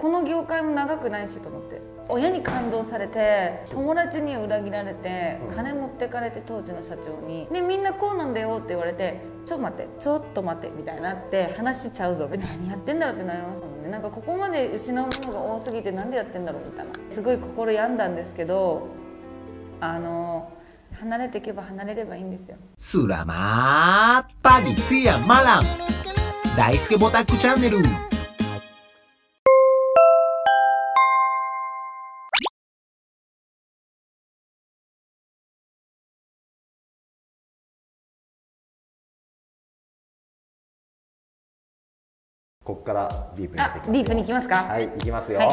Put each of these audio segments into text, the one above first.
この業界も長くないしと思って。親に感動されて友達には裏切られて金持ってかれて当時の社長に。でみんなこうなんだよって言われてちょっと待ってちょっと待ってみたいになって話しちゃうぞみたいやってんだろうってなりましたもんね。なんかここまで失うものが多すぎてなんでやってんだろうみたいな。すごい心病んだんですけどあの離れていけば離れればいいんですよ。Selamat pagi, siang, malam. Daisuke Botaku Channel. ここからディープにいきディープに行きますか？はい行きますよ、はい。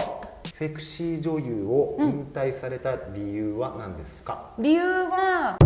セクシー女優を引退された理由は何ですか、理由は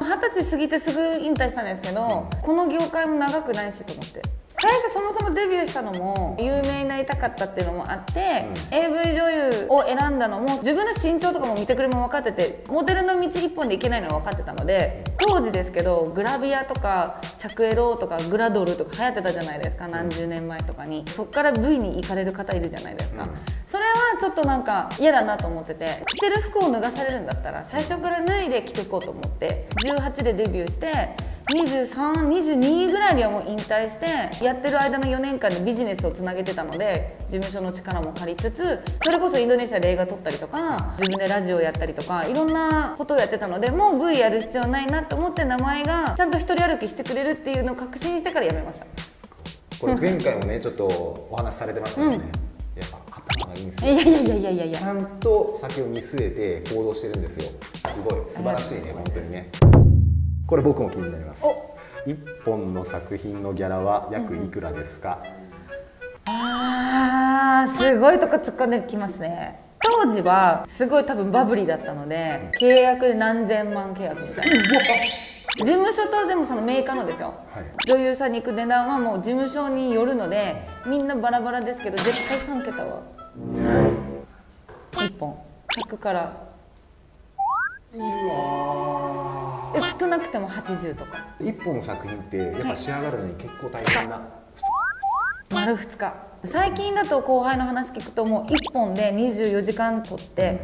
二十歳過ぎてすぐ引退したんですけど、この業界も長くないしと思って最初そもそもデビューしたのも有名になりたかったっていうのもあって、AV 女優を選んだのも自分の身長とかも見てくれも分かっててモデルの道一本でいけないのは分かってたので当時ですけどグラビアとか着エロとかグラドルとか流行ってたじゃないですか何十年前とかに。そっから V に行かれる方いるじゃないですか、それはちょっとなんか嫌だなと思ってて着てる服を脱がされるんだったら最初から脱いで着ていこうと思って18でデビューして2322ぐらいにはもう引退してやってる間の4年間でビジネスをつなげてたので事務所の力も借りつつそれこそインドネシアで映画撮ったりとか自分でラジオやったりとかいろんなことをやってたのでもう V やる必要ないなと思って名前がちゃんと一人歩きしてくれるっていうのを確信してからやめました。これ前回もねちょっとお話しされてましたよね、やっぱ頭がいいんですよ。いやいやいやいやいやちゃんと先を見据えて行動してるんですよ。すごい。素晴らしいね本当にねこれ僕も気になります。一本の作品のギャラは約いくらですか、あーすごいとこ突っ込んできますね。当時はすごい多分バブリーだったので契約で何千万契約みたいな。事務所とでもそのメーカーのですよ、はい。女優さんに行く値段はもう事務所によるのでみんなバラバラですけど絶対3桁は。1本。100から。え少なくても80とか。一本の作品ってやっぱ仕上がるのに結構大変な、丸2日。最近だと後輩の話聞くともう1本で24時間撮って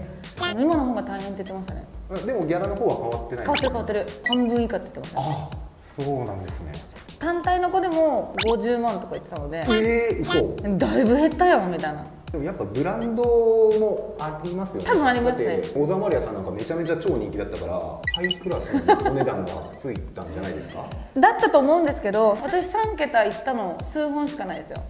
今の方が大変って言ってましたね。でもギャラの方は変わってない。変わってる変わってる。半分以下って言ってました。あそうなんですね。単体の子でも50万とか言ってたので。えー、嘘。だいぶ減ったよみたいなでもやっぱブランドもありますよね。多分ありますね。小田マリアさんなんかめちゃめちゃ超人気だったからハイクラスのお値段がついたんじゃないですか？だったと思うんですけど私3桁いったの数本しかないですよ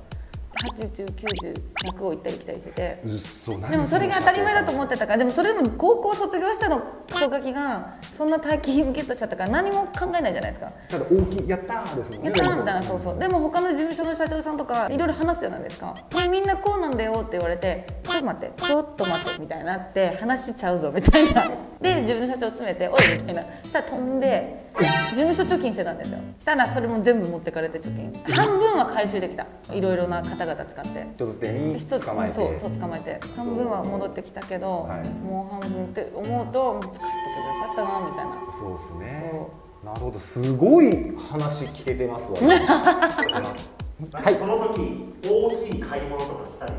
8090100を行ったり来たりしてて。うっそ何でもそれが当たり前だと思っってたから。でもそれでも高校卒業してのクソガキがそんな大金ゲットしちゃったから何も考えないじゃないですか。ただ大きいやったーですもんね。やったーみたいなそうそう。でも他の事務所の社長さんとかいろいろ話すじゃないですか。でみんなこうなんだよって言われてちょっと待ってちょっと待ってみたいになって話しちゃうぞみたいな。で自分の社長詰めておいみたいな。そしたら飛んで事務所貯金してたんですよ。したらそれも全部持ってかれて貯金。半分は回収できた。いろいろな方々使って。人づてに一つ捕まえて。そうそう捕まえて。半分は戻ってきたけど、はい。もう半分って思うともう使っとけばよかったなみたいな。そうですね。そなるほど。すごい話聞けてますわ。はい。その時大きい買い物とかしたり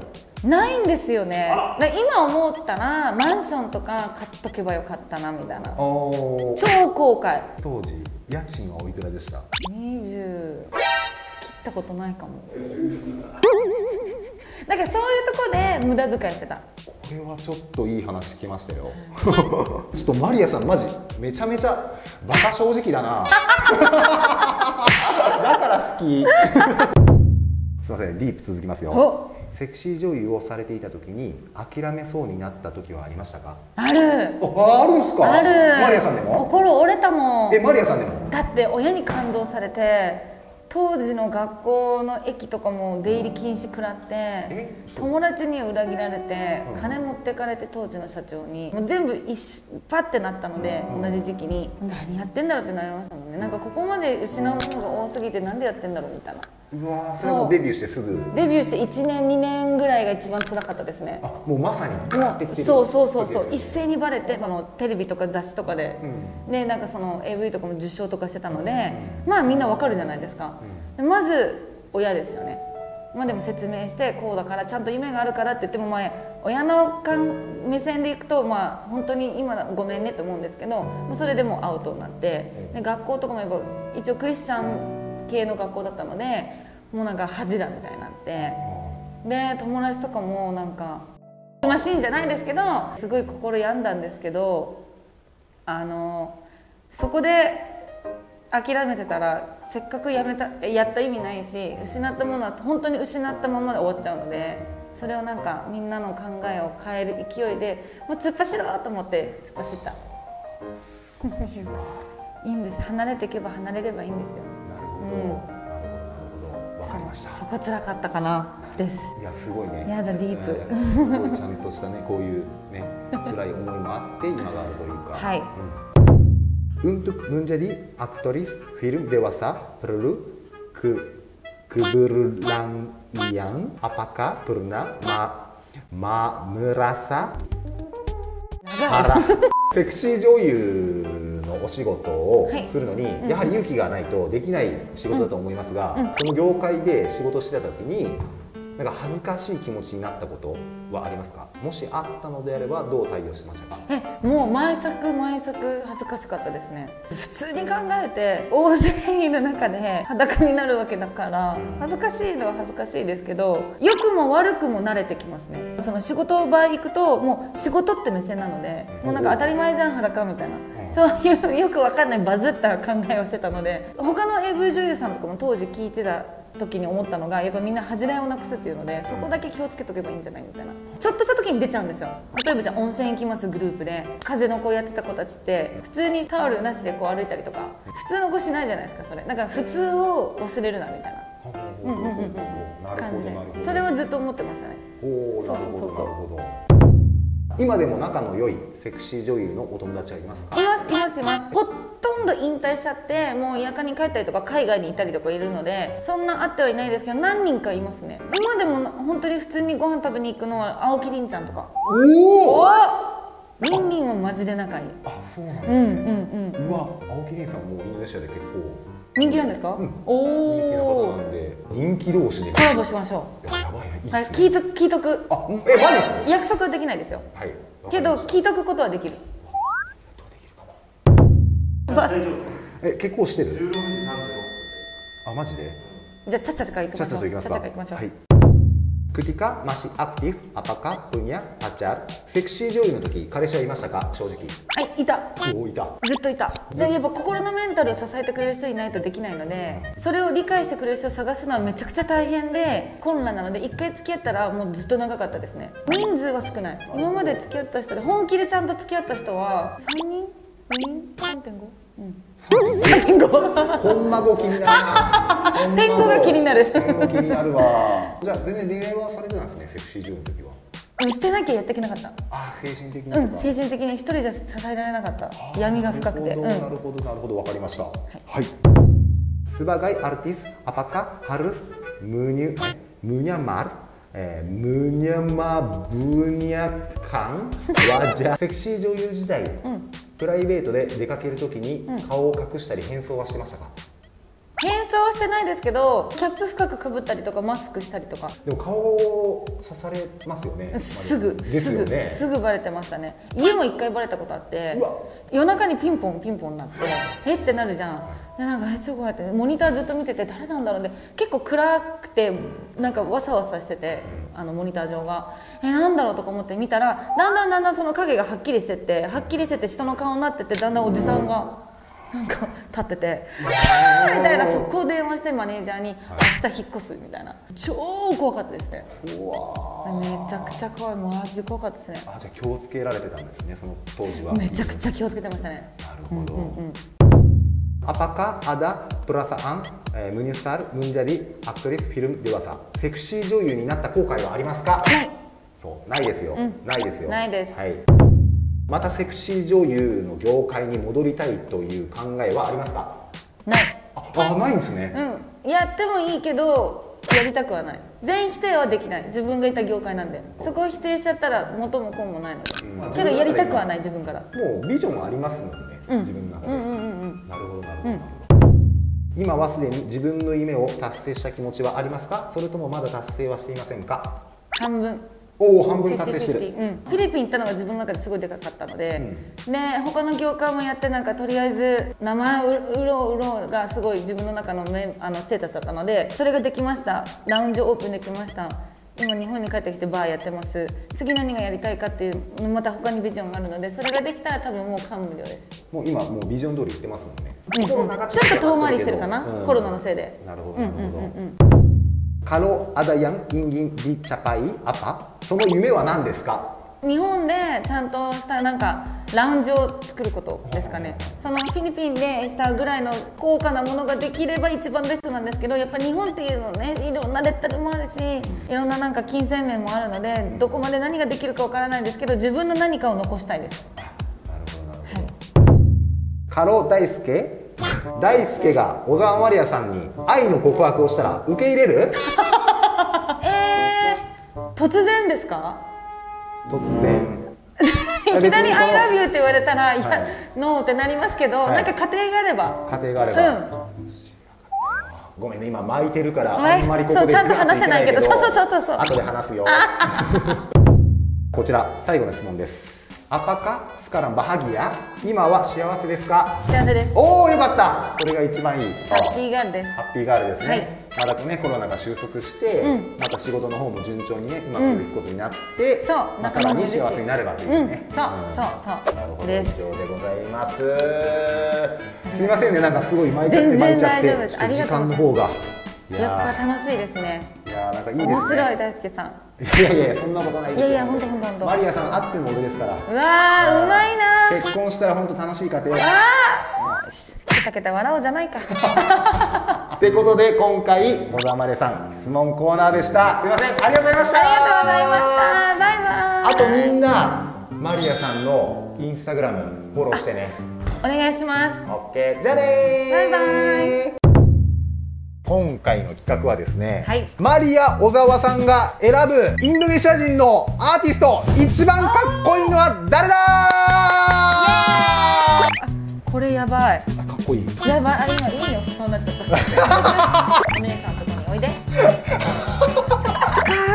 ないんですよね。今思ったらマンションとか買っとけばよかったなみたいな。超後悔。当時家賃はおいくらでした？20切ったことないかも。だからそういうとこで無駄遣いしてた。これはちょっといい話聞きましたよ。ちょっとマリアさんマジめちゃめちゃバカ正直だな。だから好き。すいませんディープ続きますよ。おセクシー女優をされていた時に諦めそうになった時はありましたか？ある。ああるんすか？ある。マリアさんでも？心折れたもん。えマリアさんでも？だって親に感動されて当時の学校の駅とかも出入り禁止食らってえ友達には裏切られてうん。金持ってかれて当時の社長にもう全部一緒パッてなったので同じ時期に。何やってんだろうってなりましたもんね。なんかここまで失うものが多すぎてなんでやってんだろうみたいなうわーそれはもうデビューしてすぐ？デビューして1年2年ぐらいが一番辛かったですね。あもうまさにもガーってきてる。うそうそうそう。そうね。一斉にバレてそのテレビとか雑誌とかで、でなんかその AV とかも受賞とかしてたので、まあみんなわかるじゃないですか、でまず親ですよね。まあでも説明してこうだからちゃんと夢があるからって言ってもまあ親の感目線でいくとまあ本当に今ごめんねと思うんですけどそれでもアウトになってで学校とかもやっぱ一応クリスチャン系の学校だったのでもうなんか恥だみたいになって。で友達とかもなんかマシンじゃないですけどすごい心病んだんですけどあのそこで諦めてたらせっかくやめたやった意味ないし失ったものは本当に失ったままで終わっちゃうのでそれをなんかみんなの考えを変える勢いでもう突っ走ろうと思って突っ走った。いいんです。離れていけば離れればいいんですよど、うん。なるほどなるほど。わかりました。そこ辛かったかな？です。いやすごいね。やだディープ。うんすごいちゃんとしたねこういうね辛い思いもあって今があるというか。はい。うん、untuk menjadi aktris film dewasa perlu ke keberanian apakah pernah ma, ma merasa 腹セクシー女優のお仕事をはい。するのに、やはり勇気がないとできない仕事だと思いますが、その業界で仕事してた時になんか恥ずかしい気持ちになったことはありますか？もしあったのであればどう対応してましたか？えもう毎作毎作恥ずかしかったですね。普通に考えて大勢いる中で裸になるわけだから恥ずかしいのは恥ずかしいですけど良くも悪くも慣れてきますね。その仕事場行くともう仕事って目線なのでもうなんか当たり前じゃん裸みたいなそういうよくわかんないバズった考えをしてたので他の AV 女優さんとかも当時聞いてた時に思ったのがやっぱみんな恥じらいをなくすっていうのでそこだけ気をつけとけばいいんじゃないみたいな。ちょっとした時に出ちゃうんですよ。例えばじゃあ温泉行きますグループで。風の子やってた子たちって普通にタオルなしでこう歩いたりとか普通の子しないじゃないですかそれ。だから普通を忘れるなみたいな。うんうんうんうん。なる感じで。それはずっと思ってましたね。そうそうそうそう。なるほど今でも仲の良いセクシー女優のお友達はいますか？いますいますいます。ほとんど引退しちゃってもう田舎に帰ったりとか海外にいたりとかいるのでそんな会ってはいないですけど何人かいますね。今でも本当に普通にご飯食べに行くのは青木凛ちゃんとか。おお！おりんりんはマジで仲いい。あそうなんうんうんですね、うん。うわ青木凛さんもインドネシアで結構人気なんですか、ん。お人気な方おなんで人気同士で。コラボしましょいややばいねいい。っうはいすね聞いとく聞いとく。あえマジです約束はできないですよ。はい。けど聞いとくことはできる。大丈夫。え結構して16時る36あマジで？じゃあちゃっちゃか行きちゃましょう。っちゃちゃっちゃか行きましょう、はい Ketika masih aktif, apakah punya pacar? セクシー女優の時、彼氏はいましたか？正直。はいいた。おお、いた。ずっといた。じゃあやっぱ心のメンタルを支えてくれる人いないとできないのでそれを理解してくれる人を探すのはめちゃくちゃ大変で困難なので一回付き合ったらもうずっと長かったですね。人数は少ない。今まで付き合った人で本気でちゃんと付き合った人は3人？4人？3.5うん3.5ほんまご気になる 天候が気になる天候気になるわ。じゃあ全然恋愛はされてたんですね、セクシー女優の時は。うんしてなきゃやってきなかったあー、精神的にうん。精神的に一人じゃ支えられなかった闇が深くてうんなるほど、なるほど、なるほど、わかりました。はい。Sebagai artis, apakah harus menyu eh, menyamar eh, menyembunyikan wajah セクシー女優時代、プライベートで出かけるときに顔を隠したり変装はしてましたか、変装はしてないですけどキャップ深くかぶったりとかマスクしたりとか。でも顔を刺されますよねすぐですすぐよね。すぐバレてましたね。家も一回バレたことあって夜中にピンポンピンポンなってえってなるじゃんでなんかえちょっと待ってモニターずっと見てて誰なんだろうで結構暗くてなんかわさわさしててあのモニター上が。えなんだろうとか思って見たらだんだんだんだんその影がはっきりしてってはっきりしてて人の顔になっててだんだんおじさんがなんか立ってて「キャー!」みたいな速攻電話してマネージャーに「明日引っ越す」みたいな。超怖かったですね。うわめちゃくちゃ怖い。マジ怖かったですね。あじゃあ気をつけられてたんですねその当時は。めちゃくちゃ気をつけてましたね。なるほど、Apakah ada perasaan eh, menyesal menjadi aktris film dewasa? セクシー女優になった後悔はありますか？ない。そうないですよ、ないですよ。ないです。はい、またセクシー女優の業界に戻りたいという考えはありますか？ない。ああないんですね、うん。やってもいいけどやりたくはない。全否定はできない。自分がいた業界なんで。そこを否定しちゃったら元も子もないので、うん。けどやりたくはない自分から。もうビジョンありますもんね、自分の中で、うんうんうんなるほどなるほど、なるほど。今はすでに自分の夢を達成した気持ちはありますか？それともまだ達成はしていませんか？半分。おお半分達成してる。50-50うん、フィリピン行ったのが自分の中ですごいでかかったので、で他の業界もやってなんかとりあえず名前ううろうろがすごい自分の中のメあのステータスだったのでそれができました。ラウンジオープンできました今日本に帰ってきてバーやってます。次何がやりたいかっていうまた他にビジョンがあるのでそれができたら多分もう感無量です、もう今もうビジョン通り言ってますもんね、うん。ちょっと遠回りしてるかな、うん。コロナのせいで。なるほどうんなるほど、カロアダヤンインギンリチャパイアパその夢は何ですか？日本でちゃんとしたなんかラウンジを作ることですかね。そのフィリピンでしたぐらいの高価なものができれば一番ベストなんですけどやっぱ日本っていうのねいろんなレッテルもあるしいろんななんか金銭面もあるのでどこまで何ができるかわからないんですけど自分の何かを残したいです。なるほどなるほど、カロ大輔？大輔が小沢マリアさんに愛の告白をしたら受け入れる？えー、突然ですか？突然。いきなり「別にその I love you」って言われたら「い。や、はいノー」ってなりますけど、はい。なんか家庭があれば。家庭があれば、うん。ごめんね今巻いてるからはいあんまりここでそうちゃんと話せないけど。グワッとそうそうそうそう。後で話すよ。こちら最後の質問です。アパカスカランバハギヤ今は幸せですか？幸せです。おおよかった。それが一番いい。ハッピーガールです。ハッピーガールですね、はいまだねコロナが収束して、うん。また仕事の方も順調にねうまくいくことになって、そうまあ、さらに幸せになればというね、うん。そうそうそう。なるほど。以上でございます。すみませんねなんかすごい巻いちゃって巻いちゃって時間の方が。いやっぱ楽しいですね。いやーなんかいいですね。面白い大輔さん。いやいやそんなことないいやいやほんとほんとほんと。マリアさんあっての俺ですから。うわーうまいなー。結婚したら本当楽しい家庭。あーケタケタ笑おうじゃないか。ってことで今回小田マレさん質問コーナーでした。すいません。ありがとうございました。ありがとうございました。バイバイ。あとみんなマリアさんのインスタグラムフォローしてね。お願いします。オッケー。じゃあねー。バイバイ。今回の企画はですね、はい。マリア小沢さんが選ぶインドネシア人のアーティスト一番かっこいいのは誰だ？いいやばいあれ今いいね押しそうになっちゃったお姉さんのとこにおいで。か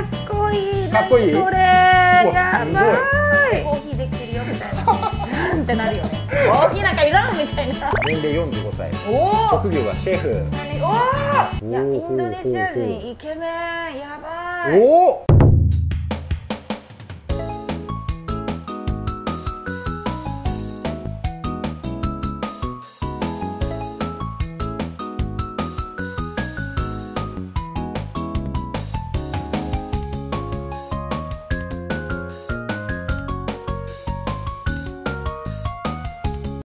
っこいい。かっこいい？何これ。やばい。コーヒーできてるよ。みたいななんってなるよ。ね コーヒーなんかいらんみたいな。年齢45歳。おお職業がシェフ。おおいやインドネシア人イケメン。やばい。おお